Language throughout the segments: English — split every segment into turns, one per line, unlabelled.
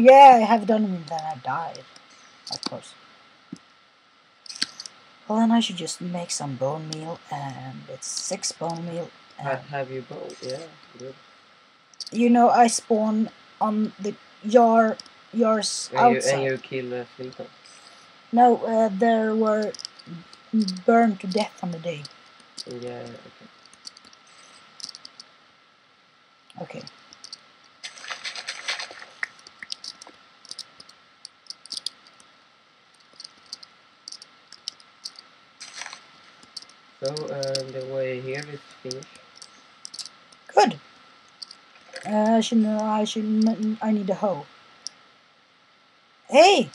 yeah, I have done it then I died. Of course. Well, then I should just make some bone meal, and it's six bone meal. And,
have you both? Yeah, good.
you know, I spawn on the yard, yours
And you,
outside.
and you kill uh, Stilton.
No, uh, there were burned to death on the day.
Yeah, okay.
Okay.
So uh, the way here is finished.
Good. Uh, I should. I should. I need a hoe. Hey,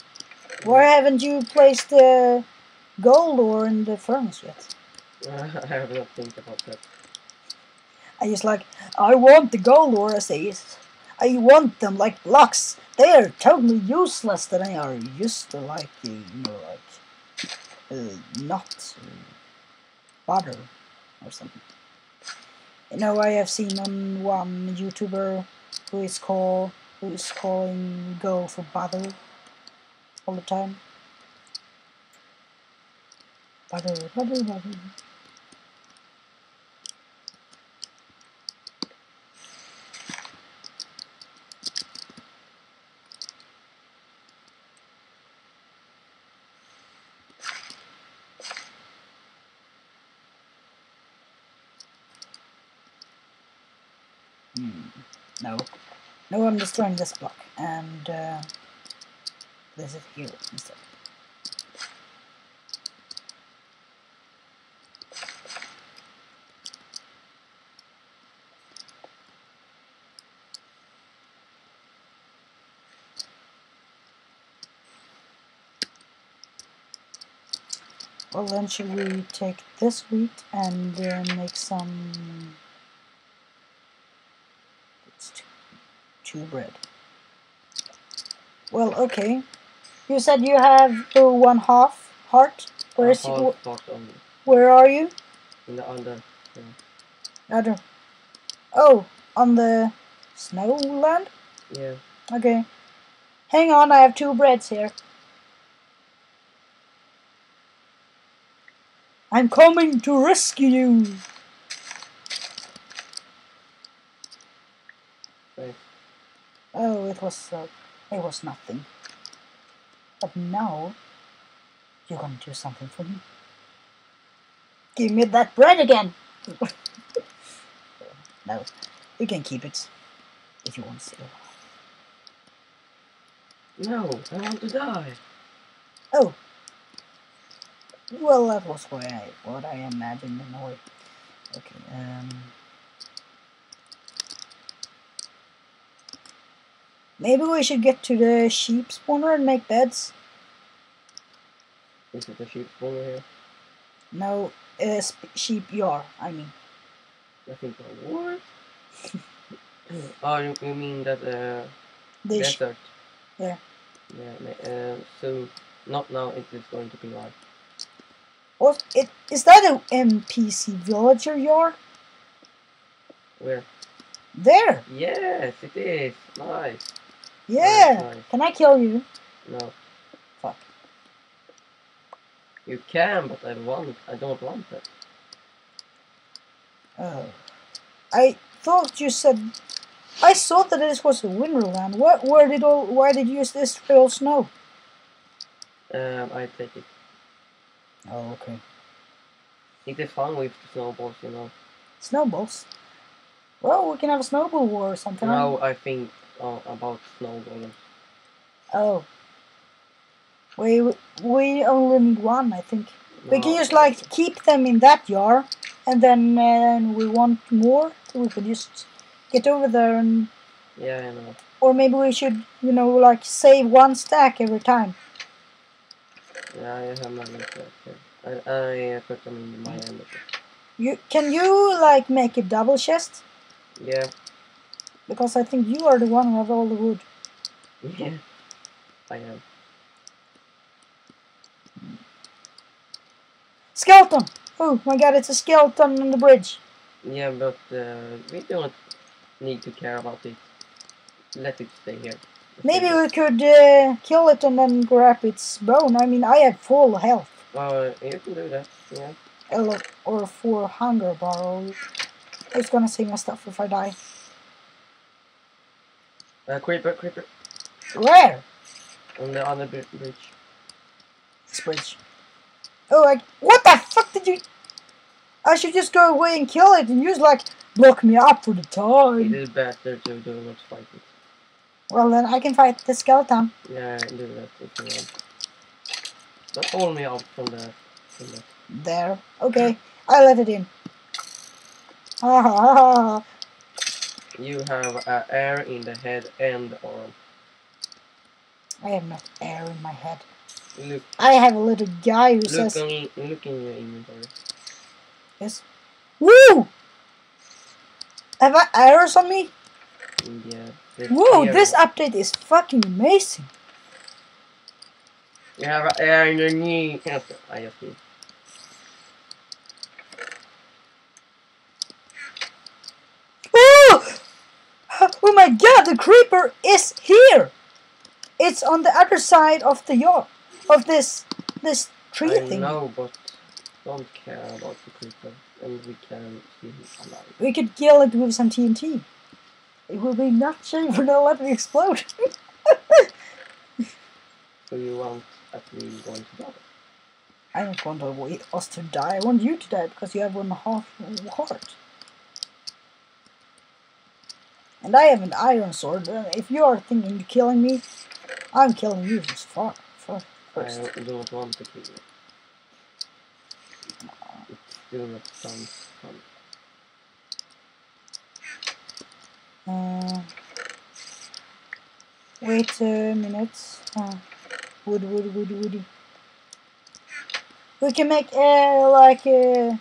why haven't you placed the gold ore in the furnace yet?
I have not think about that.
I just like. I want the gold ore, I say. I want them like blocks. They are totally useless. They are used to like you know like uh, not uh, butter or something. You know, I have seen on one YouTuber who is call who is calling go for butter all the time. Butter, butter, butter. No. No, I'm destroying this block. And uh, this is here instead. Well, then should we take this wheat and uh, make some it's two, two bread. Well, okay. You said you have the one half heart. Where's
Uh,
you,
half part on
where are you?
in the under.
Other. Oh, on the snowland.
Yeah.
Okay. Hang on, I have two breads here. I'm coming to rescue you.
Thanks.
Oh, it was uh, it was nothing. But now you're gonna do something for me. Give me that bread again. no, you can keep it if you want to.
No, I want to die.
Oh, well, that was what I what I imagined in a way. Okay. Um. Maybe we should get to the sheep spawner and make beds.
Is it a sheep spawner here?
No, uh, sheep yard. I mean.
I think uh, what? oh, you, you mean that uh,
The
desert?
yeah.
Yeah. Uh, so not now. It is going to be like
What? It is that an NPC villager yard?
where?
There.
Yes, it is. Nice.
Yeah. Can I kill you?
No,
Fuck.
you can, but I want. I don't want that.
Oh. I thought you said. I saw that this was a Winterland. What? Where did all? Why did you use this real snow?
Um, I take it.
Oh, okay.
It is fun with snowballs, you know.
Snowballs. Well, we can have a snowball war or something.
Now I think uh, about snowballs.
Oh. We we only need one, I think. We can just like keep them in that jar, and then uh, we want more, so we could just get over there and,
Yeah, I know.
or maybe we should, you know, like save one stack every time.
Yeah, I have my here. I, I put them in my embassy.
You can you like make a double chest?
Yeah,
Because I think you are the one who have all the wood.
yeah, I am.
Skeleton! Oh my god, it's a skeleton on the bridge.
Yeah, but uh, we don't need to care about it. Let it stay here.
Maybe we could uh, kill it and then grab its bone. I mean, I have full health.
Oh, you can do that. Yeah.
Or, or four hunger bar. It's gonna save my stuff if I die.
Uh, creeper, creeper.
Where?
On the other bri- bridge.
This bridge. Oh, like, what the fuck did you... I should just go away and kill it and use, like, block me up for the
It
time.
is better to do not fight it.
Well, then I can fight the skeleton.
Yeah, do that if you want. Don't hold me up from that. From that.
There. Okay, I let it in. Ha ha ha ha.
You have uh, air in the head and arm.
I have no air in my head.
Look,
I have a little guy who
look,
says,
on, look in your inventory.
yes. Woo! Have I arrows on me?
Yeah.
Whoa, this update is fucking amazing.
You have air in your knee. I just did.
Oh! oh my god, the creeper is here! It's on the other side of the yard, of this, this tree thing.
I
thing.
know, but don't care about the creeper, and we can see him alive.
We could kill it with some TNT. It will be not safe for not let it explode.
So you want at least going to die?
I don't want to wait us to die. I want you to die because you have one half heart. And I have an iron sword. Uh, if you are thinking of killing me, I'm killing you just far, far first.
I don't want to kill you. Not.
Uh, wait a minute. Uh, wood, wood, wood, woody. We can make uh, like a,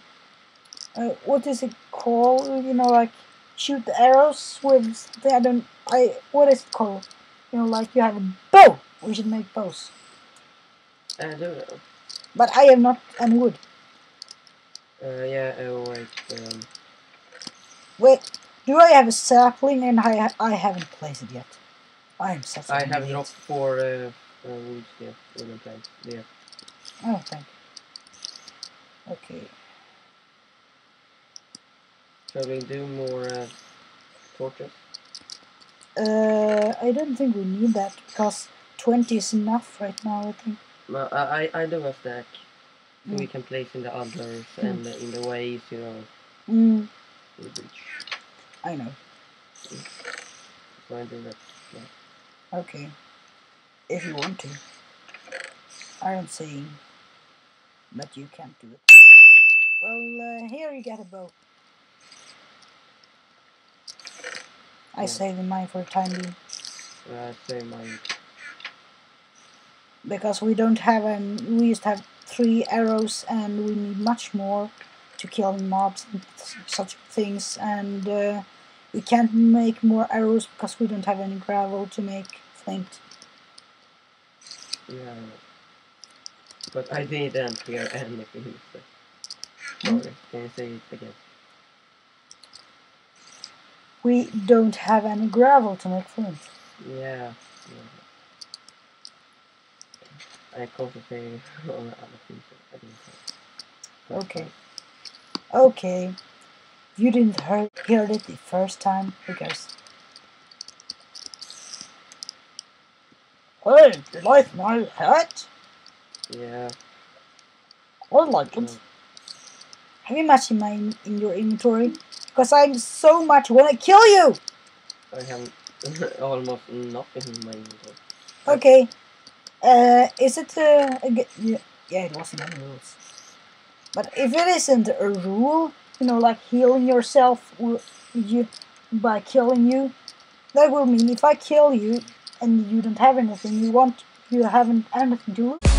uh, what is it called? You know, like shoot the arrows with. I don't. I what is it called? You know, like you have a bow. We should make bows.
I don't know.
But I am not any wood.
Uh, yeah, oh wait. Um,
Wait, do I have a sapling and I ha- I haven't placed it yet? I am such.
I have dropped four uh, uh, woods here, wooden planks. There.
Oh, thank you. Okay.
Shall we do more uh, torches?
Uh, I don't think we need that because 20 is enough right now, I think.
No, I, I do a stack. So we
Mm.
can place in the others
Mm.
and uh, in the ways, you know,
Mm,
in the bridge.
I know.
So I do that.
Okay. If you want to. I am saying that you can't do it. Well, uh, here you get a bow. I
Yeah.
saved mine for the time being
Uh, I say mine.
because we don't have an. We used to have three arrows and we need much more to kill mobs and such things. And uh, we can't make more arrows because we don't have any gravel to make flint.
Yeah. But I didn't hear anything. So.
Hmm?
Sorry. Can you say it again?
We don't have any gravel to make flint.
Yeah. yeah. I concentrated on other things. I didn't have.
Okay. Okay. You didn't hear, hear it the first time. Cares? Hey, you like my hat?
Yeah.
I like it. Have you much in my in your inventory? Because I'm so much want to kill you.
I have almost nothing in my inventory.
Okay. Uh, is it uh, yeah, yeah, it wasn't any rules. But if it isn't a rule, you know, like healing yourself you by killing you, that will mean if I kill you and you don't have anything, you want you haven't anything to lose.